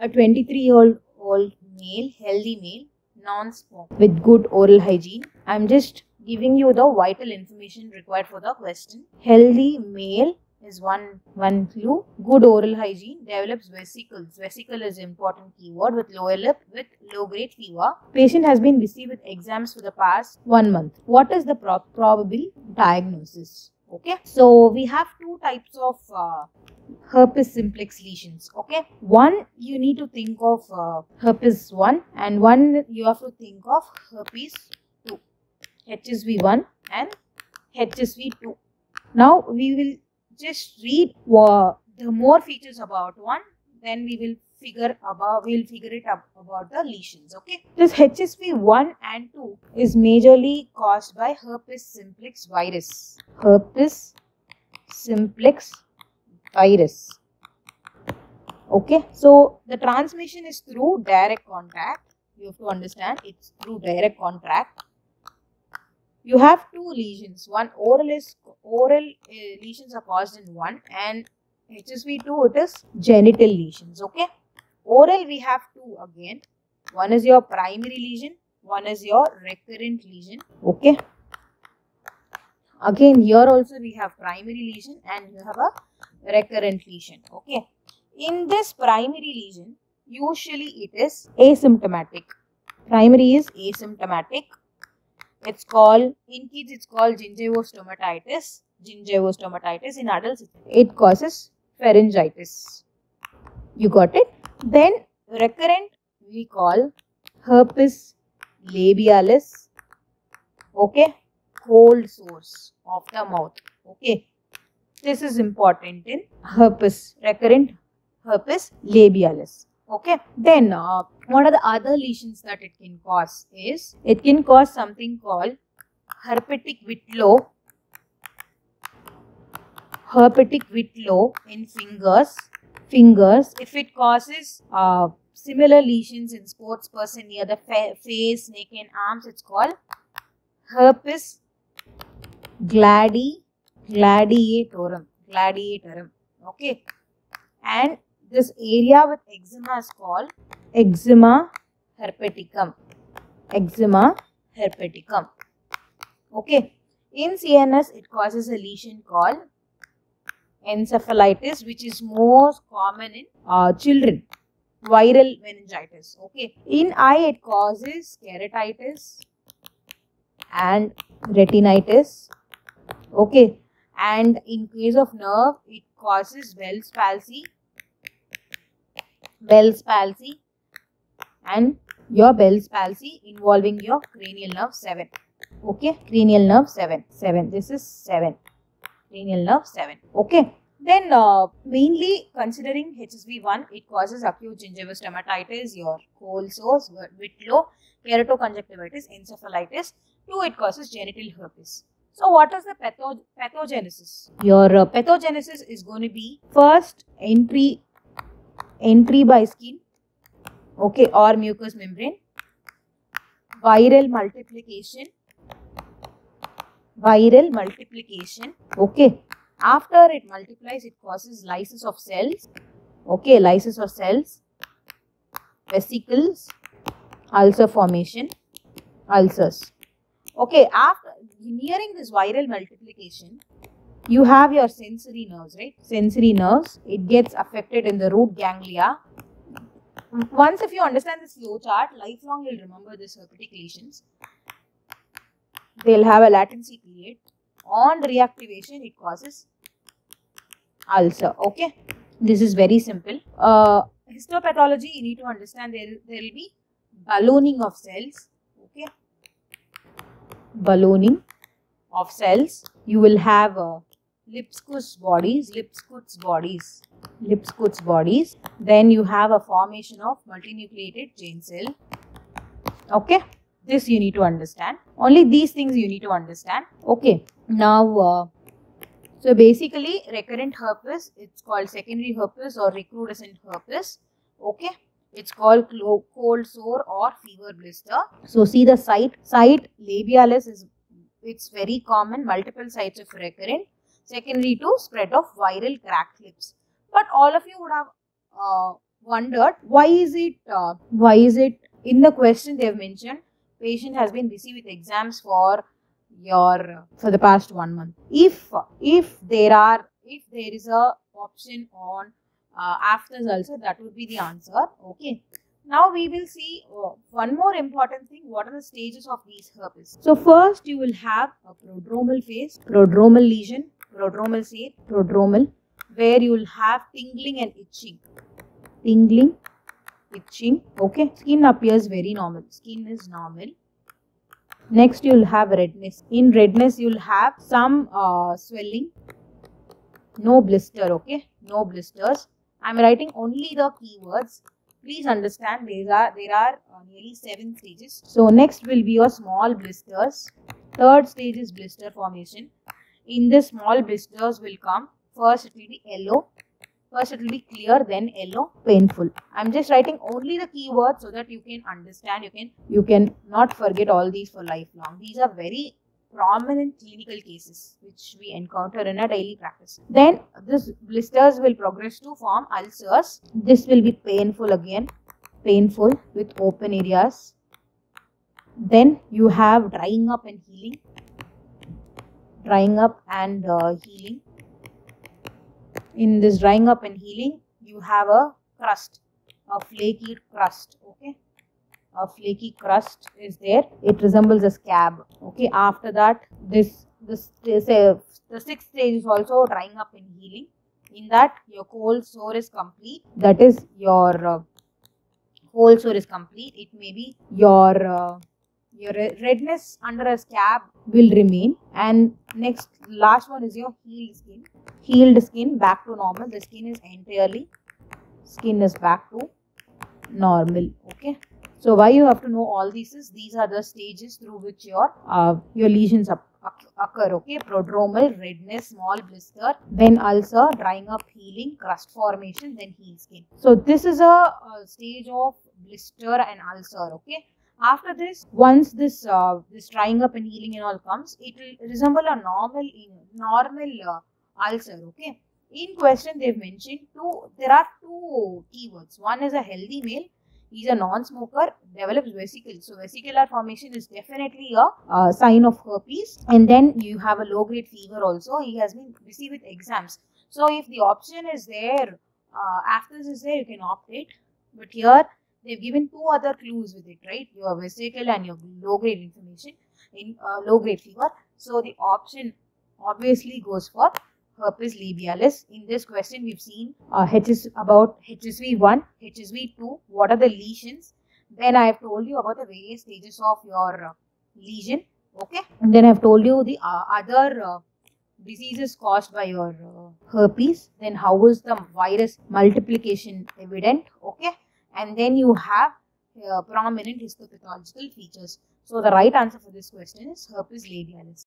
a 23 year old male, healthy male, non-smoker with good oral hygiene. I'm just giving you the vital information required for the question. Healthy male is one one clue. Good oral hygiene develops vesicles. Vesicle is important keyword with lower lip with low grade fever. Patient has been received with exams for the past one month. What is the pro- probable diagnosis? Okay, so we have two types of uh, herpes simplex lesions okay? One you need to think of uh, herpes 1 and one you have to think of herpes 2 hsv1 and hsv2 now we will just read uh, the more features about one then we will figure about we'll figure it up about the lesions okay? This hsv1 and 2 is majorly caused by herpes simplex virus. Herpes simplex virus. Okay, so the transmission is through direct contact. You have to understand it's through direct contact. You have two lesions. One oral is oral uh, lesions are caused in one, and HSV2 it is genital lesions. Okay, oral we have two again. One is your primary lesion. One is your recurrent lesion. Okay. Again, here also we have primary lesion and you have a recurrent lesion. Okay. In this primary lesion, usually it is asymptomatic. Primary is asymptomatic. It's called, in kids it's called gingivostomatitis. Gingivostomatitis. In adults, it causes pharyngitis. You got it? Then recurrent we call herpes labialis. Okay. Cold sores of the mouth. Okay this is important in herpes, recurrent herpes labialis. Okay. Then, uh, what are the other lesions that it can cause is, it can cause something called herpetic whitlow, herpetic whitlow in fingers, fingers. If it causes uh, similar lesions in sports person near the fa face, neck and arms, it's called herpes gladi gladiatorum. Gladiatorum. Okay. And this area with eczema is called eczema herpeticum. Eczema herpeticum. Okay. In cns it causes a lesion called encephalitis which is most common in uh, children. Viral meningitis. Okay. In eye it causes keratitis and retinitis. Okay and in case of nerve it causes Bell's palsy Bell's palsy and your Bell's palsy involving your cranial nerve 7 okay? Cranial nerve 7 7 this is 7 cranial nerve 7 okay? Then uh, mainly considering HSV1 it causes acute gingivostomatitis your cold sores whitlow keratoconjunctivitis encephalitis. 2 it causes genital herpes so what is the patho pathogenesis? Your uh, pathogenesis is going to be first entry entry by skin, okay, or mucous membrane, viral multiplication, viral multiplication, okay. After it multiplies, it causes lysis of cells, okay, lysis of cells, vesicles, ulcer formation, ulcers. Okay, after nearing this viral multiplication, you have your sensory nerves, right? Sensory nerves, it gets affected in the root ganglia. Once if you understand this flow chart, lifelong you'll remember this herpetic lesions. They'll have a latency period. On reactivation, it causes ulcer, okay? This is very simple. Uh, histopathology, you need to understand there, there will be ballooning of cells, okay? ballooning of cells. You will have uh, Lipschutz bodies, Lipschutz bodies, Lipschutz bodies. Then you have a formation of multinucleated giant cell. Okay, this you need to understand. Only these things you need to understand. Okay, now uh, so basically recurrent herpes, it's called secondary herpes or recrudescent herpes. Okay. It's called cold sore or fever blister. So see the site. Site labialis is it's very common. Multiple sites of recurrent. Secondary to spread of viral cracked lips. But all of you would have uh, wondered why is it uh, why is it in the question they have mentioned patient has been busy with exams for your for the past one month if if there are if there is a option on uh, aphthous also that would be the answer okay now we will see uh, one more important thing what are the stages of these herpes? So first you will have a prodromal phase prodromal lesion prodromal state prodromal where you will have tingling and itching. Tingling itching okay? Skin appears very normal. Skin is normal. Next you'll have redness. In redness you'll have some uh, swelling. No blister okay? No blisters. I'm writing only the keywords please understand there are there are uh, nearly seven stages. So next will be your small blisters. Third stage is blister formation. In this small blisters will come first it will be yellow. First it will be clear then yellow painful. I'm just writing only the keywords so that you can understand you can you can not forget all these for lifelong. These are very prominent clinical cases which we encounter in our daily practice. Then this blisters will progress to form ulcers. This will be painful again, painful with open areas. Then you have drying up and healing. Drying up and uh, healing. In this drying up and healing, you have a crust, a flaky crust. Okay a flaky crust is there. It resembles a scab. Okay after that this this, this uh, the sixth stage is also drying up and healing. In that your cold sore is complete. That is your uh, cold sore is complete. It may be your uh, your redness under a scab will remain. And next last one is your healed skin. Healed skin back to normal. The skin is entirely skin is back to normal. Okay so why you have to know all these is these are the stages through which your uh, your lesions occur. Okay, prodromal, redness, small blister, then ulcer, drying up, healing, crust formation, then heal skin. So this is a, a stage of blister and ulcer. Okay. After this, once this uh, this drying up and healing and all comes, it will resemble a normal normal uh, ulcer. Okay. In question, they've mentioned two. There are two keywords. One is a healthy male he's a non-smoker, develops vesicles. So vesicular formation is definitely a sign of herpes. And then you have a low-grade fever also. He has been busy with exams. So if the option is there, uh, aphthous is there, you can opt it. But here they've given two other clues with it, right? Your vesicle and your low-grade information in uh, low-grade fever. So the option obviously goes for herpes labialis. In this question, we've seen uh, HS, about HSV1, HSV2, what are the lesions. Then I have told you about the various stages of your uh, lesion. Okay. And then I have told you the uh, other uh, diseases caused by your uh, herpes. Then how is the virus multiplication evident? Okay. And then you have uh, prominent histopathological features. So the right answer for this question is herpes labialis.